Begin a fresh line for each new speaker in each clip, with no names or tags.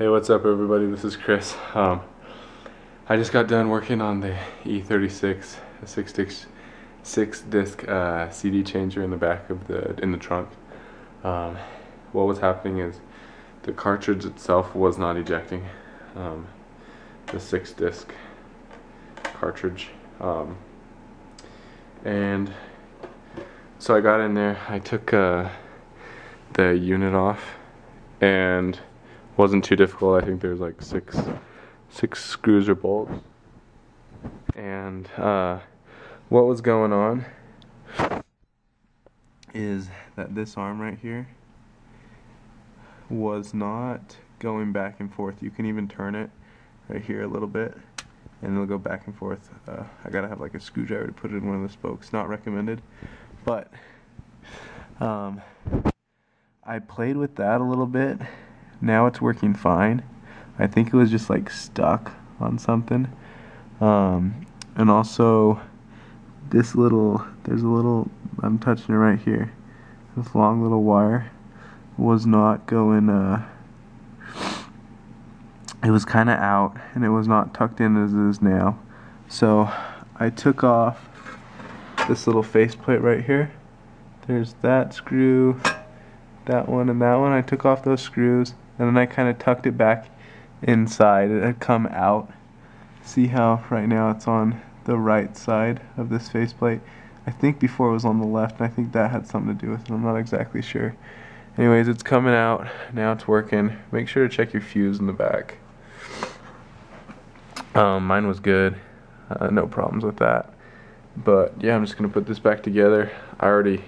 Hey, what's up everybody? This is Chris. Um, I just got done working on the E36, a six disc, six disc uh, CD changer in the back of the in the trunk. Um, what was happening is the cartridge itself was not ejecting. Um, the six disc cartridge, um, and so I got in there. I took uh, the unit off and wasn't too difficult. I think there's like six six screws or bolts. And uh, what was going on is that this arm right here was not going back and forth. You can even turn it right here a little bit and it'll go back and forth. Uh, I gotta have like a screwdriver to put it in one of the spokes. Not recommended, but um, I played with that a little bit now it's working fine. I think it was just like stuck on something. Um, and also this little, there's a little, I'm touching it right here. This long little wire was not going, uh, it was kind of out and it was not tucked in as it is now. So I took off this little faceplate right here. There's that screw, that one and that one. I took off those screws and then I kind of tucked it back inside. It had come out. See how right now it's on the right side of this faceplate. I think before it was on the left, and I think that had something to do with it. I'm not exactly sure. Anyways, it's coming out. Now it's working. Make sure to check your fuse in the back. Um, mine was good. Uh, no problems with that. But yeah, I'm just going to put this back together. I already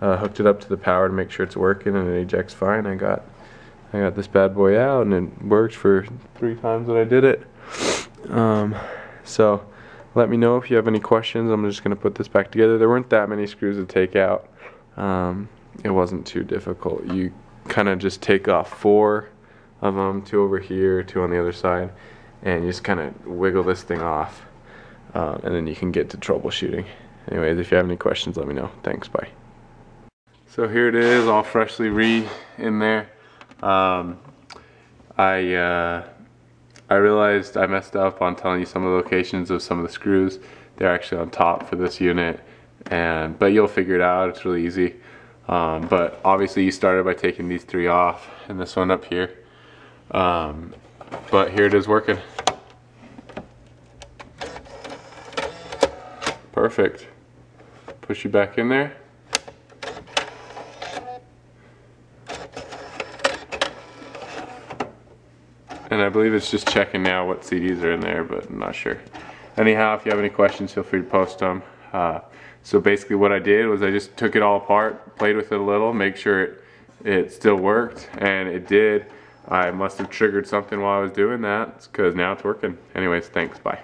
uh, hooked it up to the power to make sure it's working and it ejects fine. I got I got this bad boy out and it worked for three times that I did it. Um, so let me know if you have any questions. I'm just going to put this back together. There weren't that many screws to take out. Um, it wasn't too difficult. You kind of just take off four of them, two over here, two on the other side, and you just kind of wiggle this thing off. Um, and then you can get to troubleshooting. Anyways, if you have any questions, let me know. Thanks, bye. So here it is, all freshly re in there. Um, I uh, I realized I messed up on telling you some of the locations of some of the screws. They're actually on top for this unit, and but you'll figure it out. It's really easy. Um, but obviously you started by taking these three off and this one up here. Um, but here it is working. Perfect. Push you back in there. And I believe it's just checking now what CDs are in there, but I'm not sure. Anyhow, if you have any questions, feel free to post them. Uh, so basically what I did was I just took it all apart, played with it a little, make sure it, it still worked, and it did. I must have triggered something while I was doing that, because now it's working. Anyways, thanks, bye.